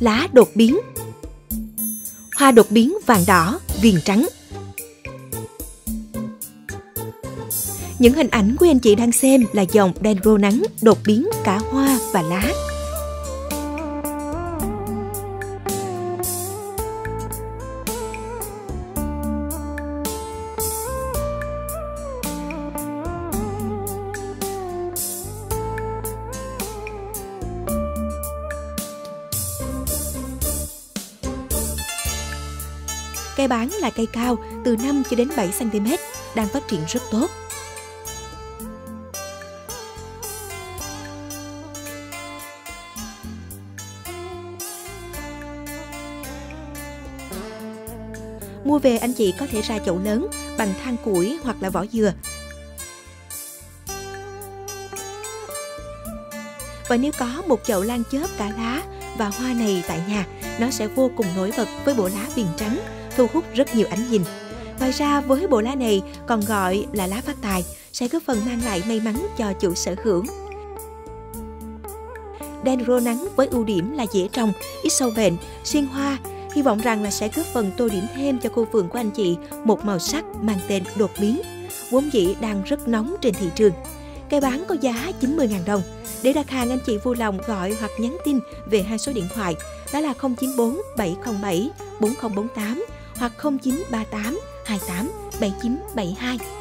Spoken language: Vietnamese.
lá đột biến. Hoa đột biến vàng đỏ, viền trắng. Những hình ảnh của anh chị đang xem là dòng dendro nắng đột biến cả hoa và lá. Cây bán là cây cao từ 5 cho đến 7 cm, đang phát triển rất tốt. Mua về anh chị có thể ra chậu lớn bằng than củi hoặc là vỏ dừa. Và nếu có một chậu lan chớp cả lá và hoa này tại nhà, nó sẽ vô cùng nổi bật với bộ lá viền trắng, thu hút rất nhiều ánh nhìn. Ngoài ra với bộ lá này còn gọi là lá phát tài, sẽ góp phần mang lại may mắn cho chủ sở hữu. Dendro nắng với ưu điểm là dễ trồng, ít sâu bệnh, xuyên hoa, hy vọng rằng là sẽ góp phần tô điểm thêm cho khu vườn của anh chị một màu sắc mang tên đột biến. Vốn dĩ đang rất nóng trên thị trường. Cây bán có giá 90.000 đồng. Để đặt hàng anh chị vui lòng gọi hoặc nhắn tin về hai số điện thoại đó là 094 707 4048 hoặc 0938 28 7972.